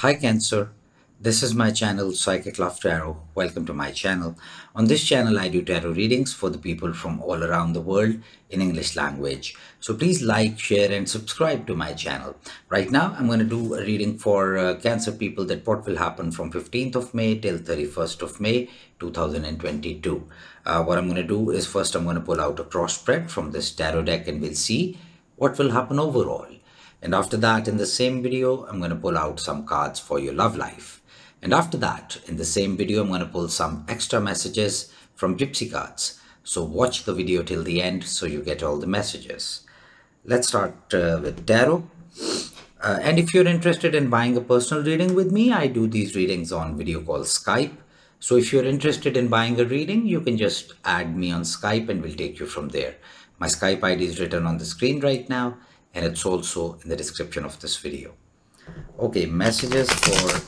Hi Cancer, this is my channel Psychic Love Tarot. Welcome to my channel. On this channel I do tarot readings for the people from all around the world in English language. So please like, share and subscribe to my channel. Right now I'm going to do a reading for uh, Cancer people that what will happen from 15th of May till 31st of May 2022. Uh, what I'm going to do is first I'm going to pull out a cross spread from this tarot deck and we'll see what will happen overall. And after that, in the same video, I'm going to pull out some cards for your love life. And after that, in the same video, I'm going to pull some extra messages from Gypsy cards. So watch the video till the end so you get all the messages. Let's start uh, with tarot. Uh, and if you're interested in buying a personal reading with me, I do these readings on video call Skype. So if you're interested in buying a reading, you can just add me on Skype and we'll take you from there. My Skype ID is written on the screen right now and it's also in the description of this video. Okay, messages for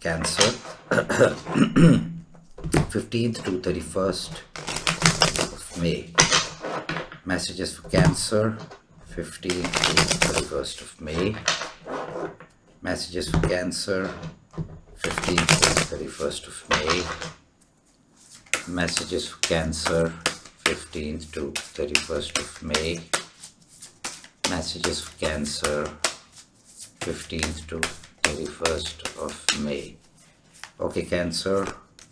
Cancer 15th to 31st of May. Messages for Cancer 15th to 31st of May. Messages for Cancer 15th to 31st of May. Messages for Cancer 15th to 31st of May messages cancer 15th to 31st of may. Okay cancer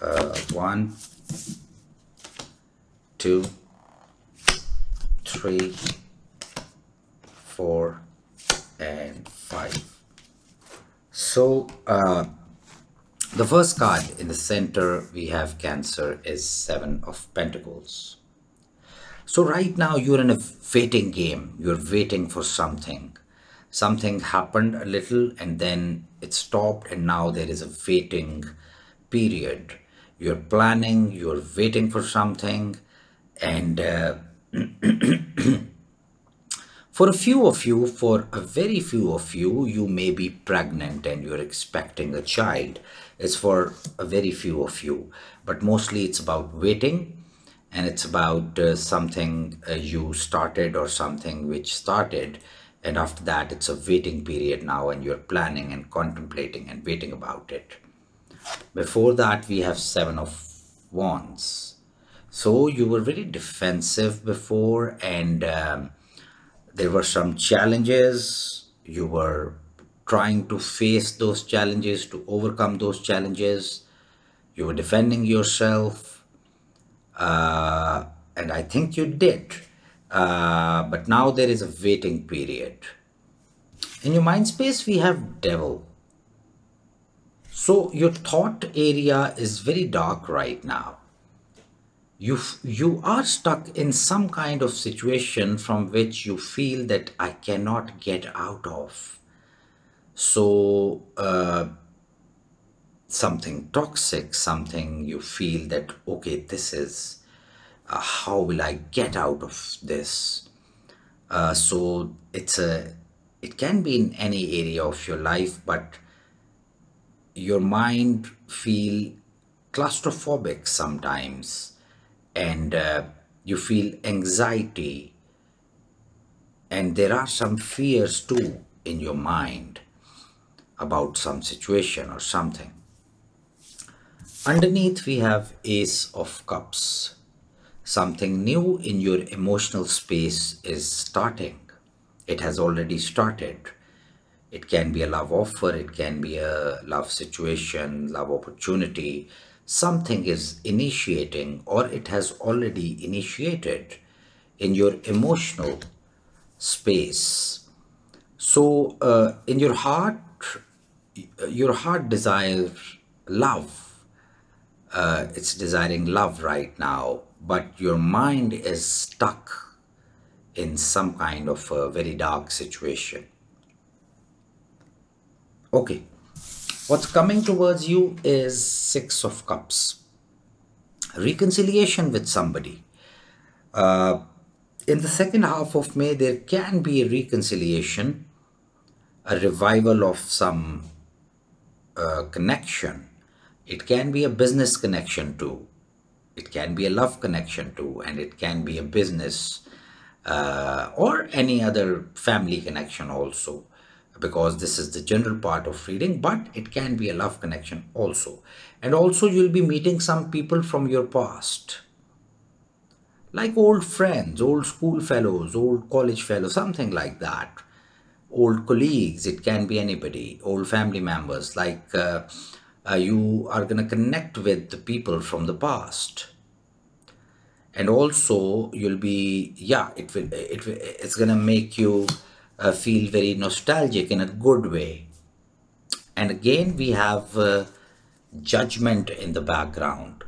uh, one two three four and five. So uh, the first card in the center we have cancer is seven of pentacles so right now you're in a waiting game. You're waiting for something. Something happened a little and then it stopped and now there is a waiting period. You're planning, you're waiting for something and uh, for a few of you, for a very few of you, you may be pregnant and you're expecting a child. It's for a very few of you, but mostly it's about waiting and it's about uh, something uh, you started or something which started. And after that it's a waiting period now and you're planning and contemplating and waiting about it. Before that we have seven of wands. So you were very defensive before and um, there were some challenges. You were trying to face those challenges to overcome those challenges. You were defending yourself uh, and I think you did. Uh, but now there is a waiting period. In your mind space, we have devil. So your thought area is very dark right now. You, you are stuck in some kind of situation from which you feel that I cannot get out of. So uh, something toxic, something you feel that, okay, this is, uh, how will I get out of this? Uh, so it's a, it can be in any area of your life, but your mind feel claustrophobic sometimes. And uh, you feel anxiety. And there are some fears too in your mind about some situation or something Underneath we have Ace of Cups. Something new in your emotional space is starting. It has already started. It can be a love offer, it can be a love situation, love opportunity. Something is initiating or it has already initiated in your emotional space. So uh, in your heart, your heart desires love uh, it's desiring love right now, but your mind is stuck in some kind of a very dark situation. Okay, what's coming towards you is Six of Cups. Reconciliation with somebody. Uh, in the second half of May, there can be a reconciliation, a revival of some uh, connection it can be a business connection too. It can be a love connection too, and it can be a business uh, or any other family connection also. because this is the general part of reading but it can be a love connection also and also you'll be meeting some people from your past like old friends old school fellows old college fellows something like that old colleagues it can be anybody old family members like uh, uh, you are going to connect with the people from the past. And also you'll be yeah it will it will, it's going to make you uh, feel very nostalgic in a good way. And again we have uh, judgment in the background.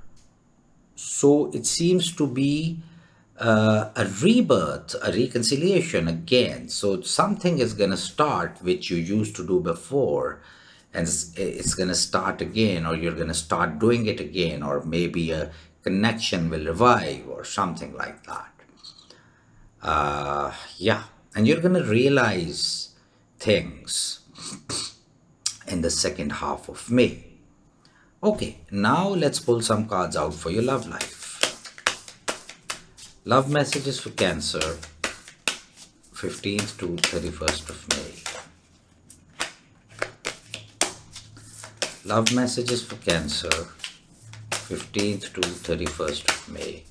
So it seems to be uh, a rebirth, a reconciliation again. So something is going to start which you used to do before and it's, going to start again or you're going to start doing it again or maybe a connection will revive or something like that. Uh, yeah, and you're going to realize things in the second half of May. Okay, now let's pull some cards out for your love life. Love messages for Cancer, 15th to 31st of May. Love messages for Cancer, 15th to 31st of May.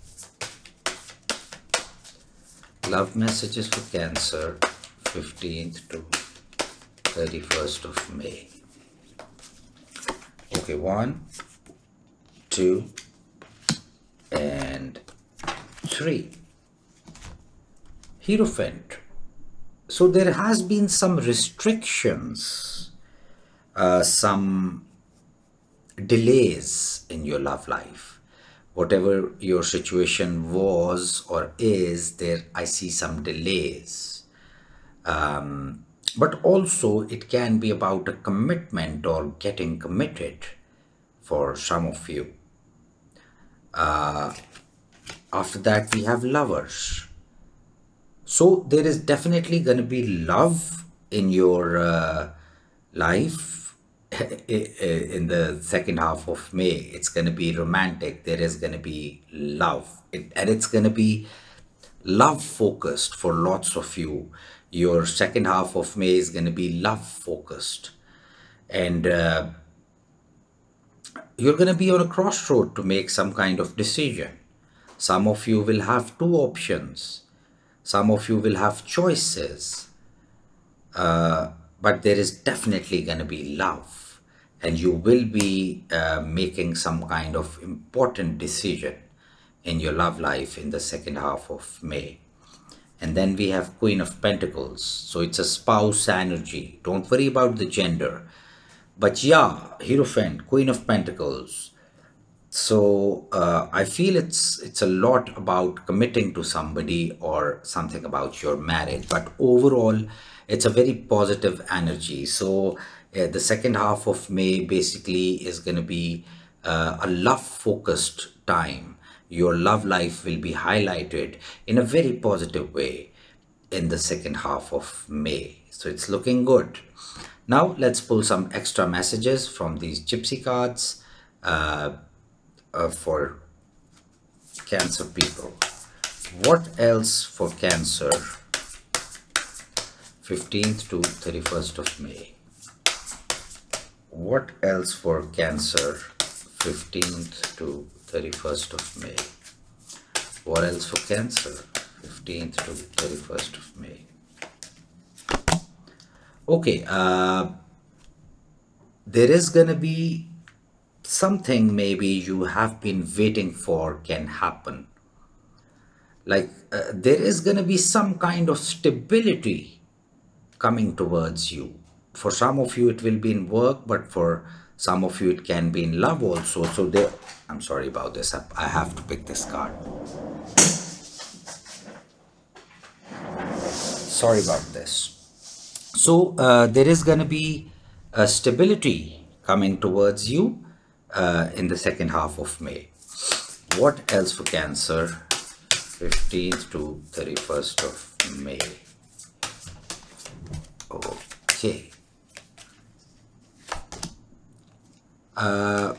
Love messages for Cancer, 15th to 31st of May. Okay, one, two, and 3. Hierophant. So there has been some restrictions, uh, some delays in your love life. Whatever your situation was or is, there I see some delays. Um, but also it can be about a commitment or getting committed for some of you. Uh, after that we have lovers so there is definitely going to be love in your uh, life in the second half of may it's going to be romantic there is going to be love it, and it's going to be love focused for lots of you your second half of may is going to be love focused and uh, you're going to be on a crossroad to make some kind of decision some of you will have two options. Some of you will have choices. Uh, but there is definitely going to be love. And you will be uh, making some kind of important decision in your love life in the second half of May. And then we have Queen of Pentacles. So it's a spouse energy. Don't worry about the gender. But yeah, Hierophant, Queen of Pentacles so uh, i feel it's it's a lot about committing to somebody or something about your marriage but overall it's a very positive energy so uh, the second half of may basically is going to be uh, a love focused time your love life will be highlighted in a very positive way in the second half of may so it's looking good now let's pull some extra messages from these gypsy cards uh, uh, for cancer people. What else for cancer? 15th to 31st of May. What else for cancer? 15th to 31st of May. What else for cancer? 15th to 31st of May. Okay, uh, there is gonna be something maybe you have been waiting for can happen. Like uh, there is to be some kind of stability coming towards you. For some of you, it will be in work, but for some of you, it can be in love also. So there, I'm sorry about this. I have to pick this card. Sorry about this. So uh, there is going to be a stability coming towards you uh, in the second half of May. What else for Cancer? 15th to 31st of May. Okay. Uh,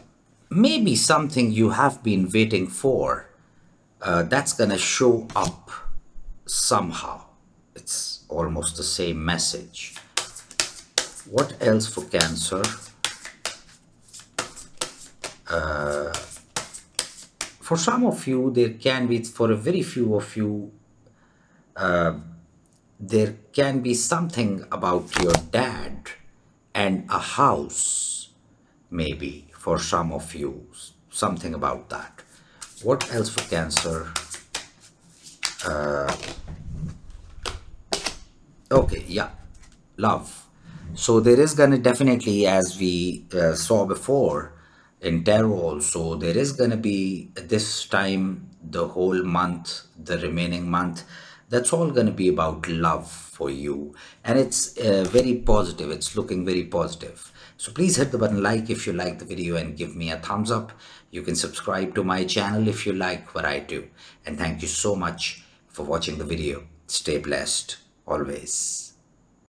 maybe something you have been waiting for uh, that's gonna show up somehow. It's almost the same message. what else for cancer uh, for some of you there can be for a very few of you uh, there can be something about your dad and a house maybe for some of you. Something about that. What else for cancer? Uh, okay yeah. Love. So there is gonna definitely as we uh, saw before in tarot also there is gonna be this time the whole month the remaining month that's all gonna be about love for you. And it's uh, very positive. It's looking very positive. So please hit the button like if you like the video and give me a thumbs up. You can subscribe to my channel if you like what I do. And thank you so much for watching the video. Stay blessed always